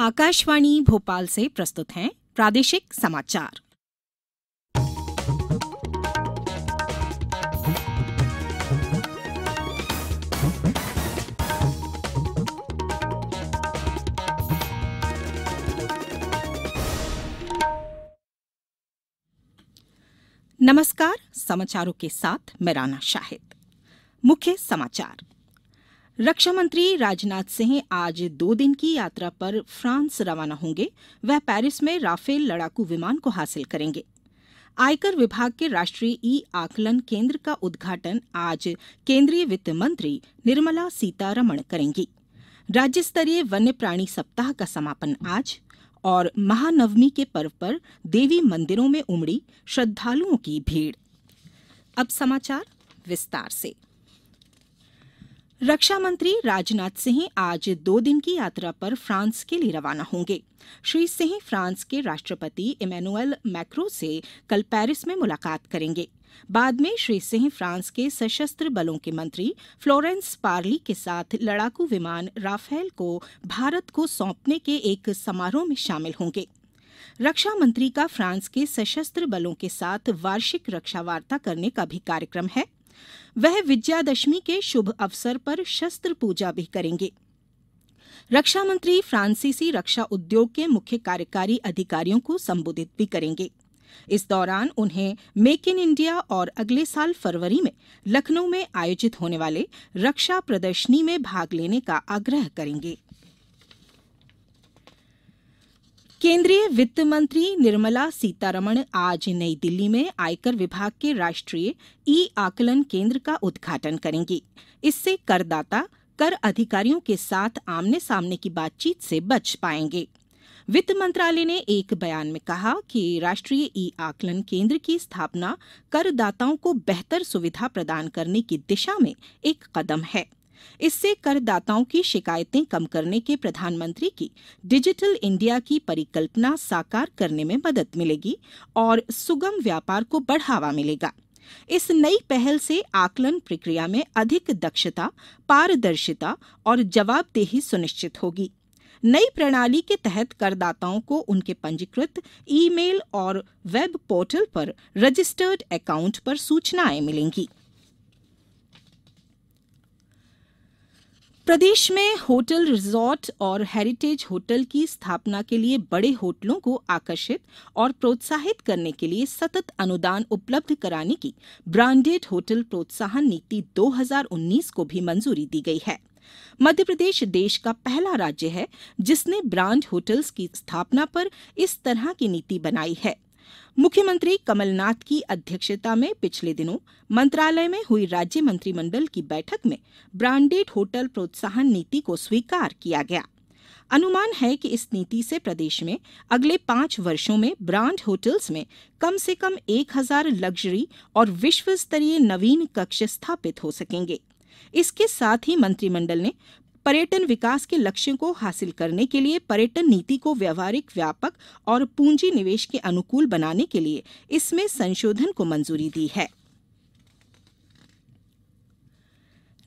आकाशवाणी भोपाल से प्रस्तुत हैं प्रादेशिक समाचार। नमस्कार, समाचारों के साथ मैं राना शाहिद। मुख्य समाचार। रक्षा मंत्री राजनाथ सिंह आज दो दिन की यात्रा पर फ्रांस रवाना होंगे। वह पेरिस में राफेल लड़ाकू विमान को हासिल करेंगे। आयकर विभाग के राष्ट्रीय ई आकलन केंद्र का उद्घाटन आज केंद्रीय वित्त मंत्री निर्मला सीतारमण करेंगी। राज्य स्तरीय वन्य प्राणी सप्ताह का समापन आज, और महानवमी के पर्व पर देवी मंदिरों में उमड़ी श्रद्धालुओं की भीड़। अब समाचार विस्तार से। रक्षा मंत्री राजनाथ सिंह आज दो दिन की यात्रा पर फ्रांस के लिए रवाना होंगे। श्री सिंह फ्रांस के राष्ट्रपति इमैनुअल मैक्रो से कल पेरिस में मुलाकात करेंगे। बाद में श्री सिंह फ्रांस के सशस्त्र बलों के मंत्री फ्लोरेंस पार्ली के साथ लड़ाकू विमान राफेल को भारत को सौंपने के एक समारोह में शामिल होंगे। रक्षा मंत्री का फ्रांस के सशस्त्र बलों के साथ वार्षिक रक्षा वार्ता करने का भी कार्यक्रम है। वह विजयादशमी के शुभ अवसर पर शस्त्र पूजा भी करेंगे। रक्षा मंत्री फ्रांसीसी रक्षा उद्योग के मुख्य कार्यकारी अधिकारियों को संबोधित भी करेंगे। इस दौरान उन्हें मेक इन इंडिया और अगले साल फरवरी में लखनऊ में आयोजित होने वाले रक्षा प्रदर्शनी में भाग लेने का आग्रह करेंगे। केंद्रीय वित्त मंत्री निर्मला सीतारमण आज नई दिल्ली में आयकर विभाग के राष्ट्रीय ई आकलन केंद्र का उद्घाटन करेंगी। इससे करदाता, कर अधिकारियों के साथ आमने सामने की बातचीत से बच पाएँगे। वित्त मंत्रालय ने एक बयान में कहा कि राष्ट्रीय ई आकलन केंद्र की स्थापना करदाताओं को बेहतर सुविधा प्रदान करने की दिशा में एक कदम है। इससे करदाताओं की शिकायतें कम करने के प्रधानमंत्री की डिजिटल इंडिया की परिकल्पना साकार करने में मदद मिलेगी और सुगम व्यापार को बढ़ावा मिलेगा। इस नई पहल से आकलन प्रक्रिया में अधिक दक्षता, पारदर्शिता और जवाबदेही सुनिश्चित होगी। नई प्रणाली के तहत करदाताओं को उनके पंजीकृत ईमेल और वेब पोर्टल पर रजिस्टर्ड अकाउंट पर सूचनाएँ मिलेंगी। प्रदेश में होटल रिजॉर्ट और हेरिटेज होटल की स्थापना के लिए बड़े होटलों को आकर्षित और प्रोत्साहित करने के लिए सतत अनुदान उपलब्ध कराने की ब्रांडेड होटल प्रोत्साहन नीति 2019 को भी मंजूरी दी गई है। मध्य प्रदेश देश का पहला राज्य है जिसने ब्रांड होटल्स की स्थापना पर इस तरह की नीति बनाई है। मुख्यमंत्री कमलनाथ की अध्यक्षता में पिछले दिनों मंत्रालय में हुई राज्य मंत्रिमंडल की बैठक में ब्रांडेड होटल प्रोत्साहन नीति को स्वीकार किया गया। अनुमान है कि इस नीति से प्रदेश में अगले पाँच वर्षों में ब्रांड होटल्स में कम से कम एक हज़ार लग्जरी और विश्व स्तरीय नवीन कक्ष स्थापित हो सकेंगे। इसके साथ ही मंत्रिमंडल ने पर्यटन विकास के लक्ष्यों को हासिल करने के लिए पर्यटन नीति को व्यवहारिक, व्यापक और पूंजी निवेश के अनुकूल बनाने के लिए इसमें संशोधन को मंजूरी दी है।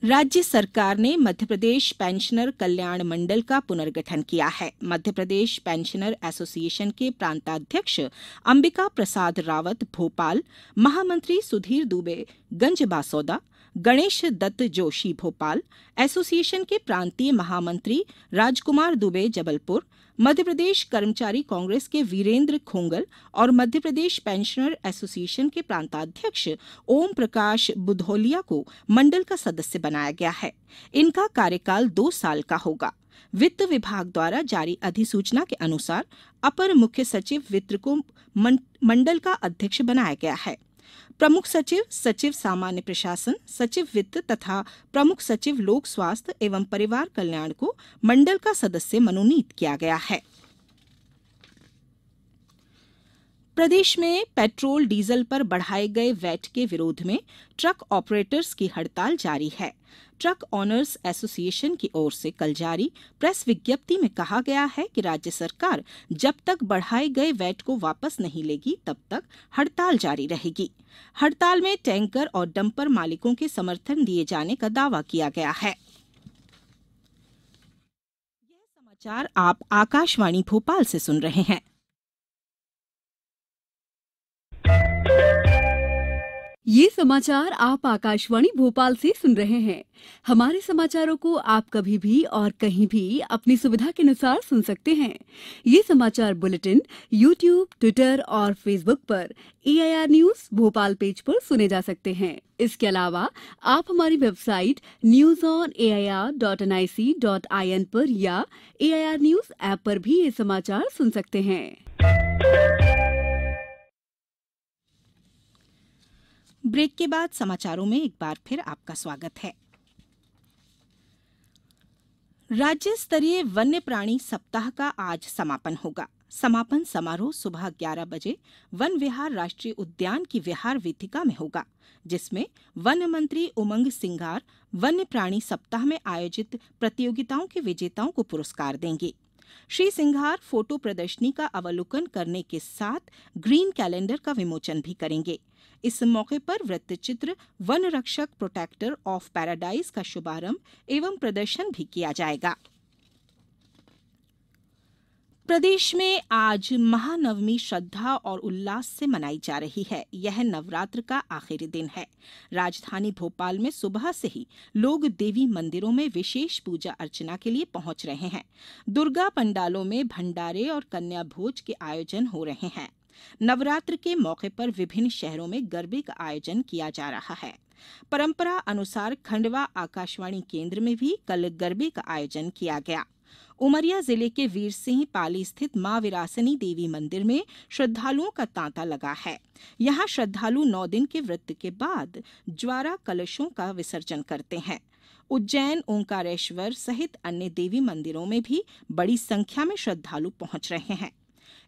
राज्य सरकार ने मध्यप्रदेश पेंशनर कल्याण मंडल का पुनर्गठन किया है। मध्यप्रदेश पेंशनर एसोसिएशन के प्रांताध्यक्ष अंबिका प्रसाद रावत, भोपाल, महामंत्री सुधीर दुबे गंजबासौदा गणेश दत्त जोशी भोपाल, एसोसिएशन के प्रांतीय महामंत्री राजकुमार दुबे जबलपुर, मध्यप्रदेश कर्मचारी कांग्रेस के वीरेंद्र खोंगल और मध्यप्रदेश पेंशनर एसोसिएशन के प्रांताध्यक्ष ओम प्रकाश बुधौलिया को मंडल का सदस्य बनाया गया है। इनका कार्यकाल दो साल का होगा। वित्त विभाग द्वारा जारी अधिसूचना के अनुसार अपर मुख्य सचिव वित्त को मंडल का अध्यक्ष बनाया गया है। प्रमुख सचिव सचिव सामान्य प्रशासन, सचिव वित्त तथा प्रमुख सचिव लोक स्वास्थ्य एवं परिवार कल्याण को मंडल का सदस्य मनोनीत किया गया है। प्रदेश में पेट्रोल, डीजल पर बढ़ाए गए वैट के विरोध में ट्रक ऑपरेटर्स की हड़ताल जारी है। ट्रक ऑनर्स एसोसिएशन की ओर से कल जारी प्रेस विज्ञप्ति में कहा गया है कि राज्य सरकार जब तक बढ़ाए गए वैट को वापस नहीं लेगी, तब तक हड़ताल जारी रहेगी। हड़ताल में टैंकर और डंपर मालिकों के समर्थन दिए जाने का दावा किया गया है। यह समाचार आप आकाशवाणी भोपाल से सुन रहे हैं। ये समाचार आप आकाशवाणी भोपाल से सुन रहे हैं। हमारे समाचारों को आप कभी भी और कहीं भी अपनी सुविधा के अनुसार सुन सकते हैं। ये समाचार बुलेटिन, यूट्यूब, ट्विटर और फेसबुक पर एआईआर न्यूज़ भोपाल पेज पर सुने जा सकते हैं। इसके अलावा आप हमारी website news on A I R dot N I C dot I N पर या A I R news app पर भी ये समाचार सुन सकते हैं। ब्रेक के बाद समाचारों में एक बार फिर आपका स्वागत है। राज्य स्तरीय वन्य प्राणी सप्ताह का आज समापन होगा। समापन समारोह सुबह 11 बजे वन विहार राष्ट्रीय उद्यान की विहार वेदिका में होगा, जिसमें वन मंत्री उमंग सिंगार वन्य प्राणी सप्ताह में आयोजित प्रतियोगिताओं के विजेताओं को पुरस्कार देंगे। श्री सिंघार फ़ोटो प्रदर्शनी का अवलोकन करने के साथ ग्रीन कैलेंडर का विमोचन भी करेंगे। इस मौके पर वृत्तचित्र वन रक्षक प्रोटेक्टर ऑफ़ पैराडाइज का शुभारंभ एवं प्रदर्शन भी किया जाएगा। प्रदेश में आज महानवमी श्रद्धा और उल्लास से मनाई जा रही है। यह नवरात्र का आखिरी दिन है। राजधानी भोपाल में सुबह से ही लोग देवी मंदिरों में विशेष पूजा अर्चना के लिए पहुँच रहे हैं। दुर्गा पंडालों में भंडारे और कन्या भोज के आयोजन हो रहे हैं। नवरात्र के मौके पर विभिन्न शहरों में गरबे का आयोजन किया जा रहा है। परंपरा अनुसार खंडवा आकाशवाणी केंद्र में भी कल गरबे का आयोजन किया गया। उमरिया ज़िले के वीर सिंह पाली स्थित माँ विरासनी देवी मंदिर में श्रद्धालुओं का तांता लगा है। यहाँ श्रद्धालु नौ दिन के व्रत के बाद ज्वारा कलशों का विसर्जन करते हैं। उज्जैन, ओंकारेश्वर सहित अन्य देवी मंदिरों में भी बड़ी संख्या में श्रद्धालु पहुँच रहे हैं।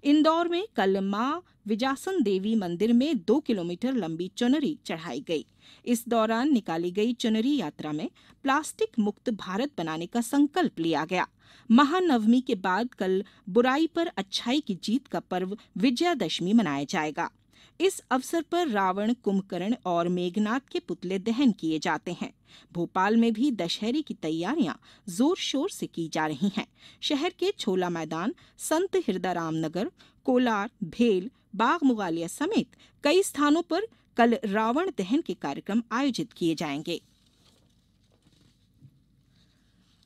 इंदौर में कल माँ विजासन देवी मंदिर में दो किलोमीटर लंबी चुनरी चढ़ाई गई। इस दौरान निकाली गई चुनरी यात्रा में प्लास्टिक मुक्त भारत बनाने का संकल्प लिया गया। महानवमी के बाद कल बुराई पर अच्छाई की जीत का पर्व विजयादशमी मनाया जाएगा। इस अवसर पर रावण, कुंभकर्ण और मेघनाथ के पुतले दहन किए जाते हैं। भोपाल में भी दशहरे की तैयारियाँ ज़ोर शोर से की जा रही हैं। शहर के छोला मैदान, संत हिरदाराम नगर, कोलार, भेल, बाग मुगालिया समेत कई स्थानों पर कल रावण दहन के कार्यक्रम आयोजित किए जाएँगे।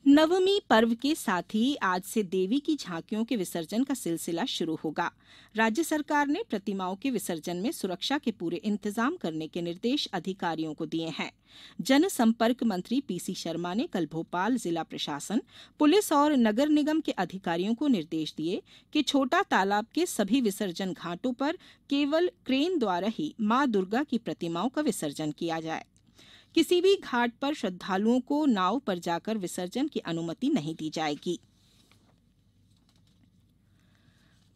नवमी पर्व के साथ ही आज से देवी की झांकियों के विसर्जन का सिलसिला शुरू होगा। राज्य सरकार ने प्रतिमाओं के विसर्जन में सुरक्षा के पूरे इंतज़ाम करने के निर्देश अधिकारियों को दिए हैं। जनसंपर्क मंत्री पीसी शर्मा ने कल भोपाल जिला प्रशासन, पुलिस और नगर निगम के अधिकारियों को निर्देश दिए कि छोटा तालाब के सभी विसर्जन घाटों पर केवल क्रेन द्वारा ही माँ दुर्गा की प्रतिमाओं का विसर्जन किया जाए। किसी भी घाट पर श्रद्धालुओं को नाव पर जाकर विसर्जन की अनुमति नहीं दी जाएगी।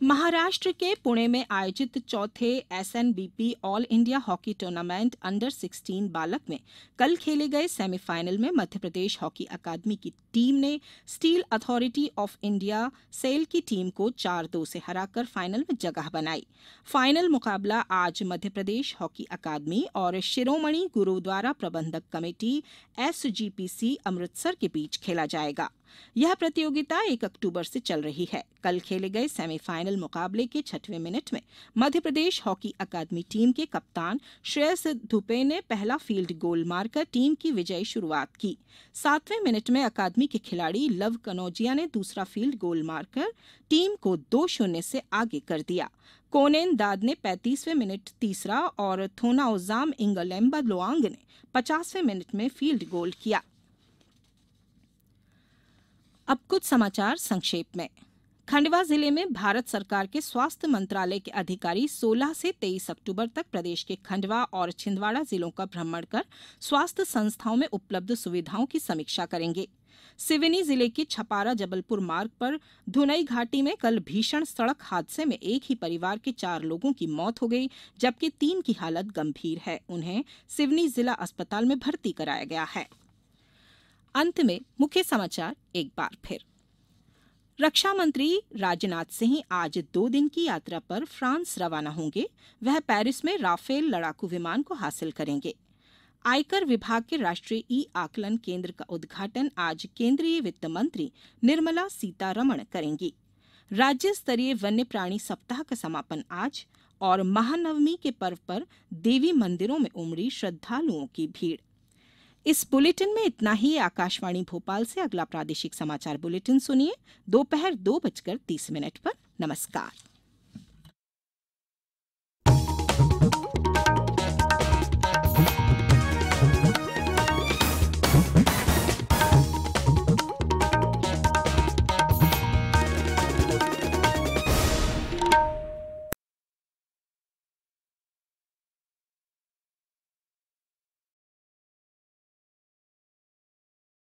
महाराष्ट्र के पुणे में आयोजित चौथे SNBP all India hockey tournament under 16 बालक में कल खेले गए सेमीफाइनल में मध्यप्रदेश हॉकी अकादमी की टीम ने Steel Authority of India SAIL की टीम को चार दो से हराकर फाइनल में जगह बनाई। फाइनल मुकाबला आज मध्यप्रदेश हॉकी अकादमी और शिरोमणि गुरुद्वारा प्रबंधक कमेटी एसजीपीसी अमृतसर के बीच खेला जाएगा। यह प्रतियोगिता एक अक्टूबर से चल रही है। कल खेले गए सेमीफाइनल मुकाबले के छठवें मिनट में मध्यप्रदेश हॉकी अकादमी टीम के कप्तान श्रेयस धुपे ने पहला फ़ील्ड गोल मारकर टीम की विजयी शुरुआत की। सातवें मिनट में अकादमी के खिलाड़ी लव कनौजिया ने दूसरा फ़ील्ड गोल मारकर टीम को दो शून्य से आगे कर दिया। कोनेन दाद ने पैंतीसवें मिनट तीसरा और थोनाओजाम इंगलेम्बा लोआंग ने पचासवें मिनट में फ़ील्ड गोल किया। अब कुछ समाचार संक्षेप में। खंडवा ज़िले में भारत सरकार के स्वास्थ्य मंत्रालय के अधिकारी 16 से 23 अक्टूबर तक प्रदेश के खंडवा और छिंदवाड़ा जिलों का भ्रमण कर स्वास्थ्य संस्थाओं में उपलब्ध सुविधाओं की समीक्षा करेंगे। सिवनी ज़िले के छपारा जबलपुर मार्ग पर धुनई घाटी में कल भीषण सड़क हादसे में एक ही परिवार के चार लोगों की मौत हो गई, जबकि तीन की हालत गंभीर है। उन्हें सिवनी जिला अस्पताल में भर्ती कराया गया है। अंत में मुख्य समाचार, एक बार फिर। रक्षा मंत्री राजनाथ सिंह आज दो दिन की यात्रा पर फ्रांस रवाना होंगे। वह पेरिस में राफेल लड़ाकू विमान को हासिल करेंगे। आयकर विभाग के राष्ट्रीय ई आकलन केंद्र का उद्घाटन आज केंद्रीय वित्त मंत्री निर्मला सीतारमण करेंगी। राज्य स्तरीय वन्य प्राणी सप्ताह का समापन आज और महानवमी के पर्व पर देवी मंदिरों में उमड़ी श्रद्धालुओं की भीड़। इस बुलेटिन में इतना ही। आकाशवाणी भोपाल से अगला प्रादेशिक समाचार बुलेटिन सुनिए। दोपहर दो बजकर तीस मिनट पर। नमस्कार।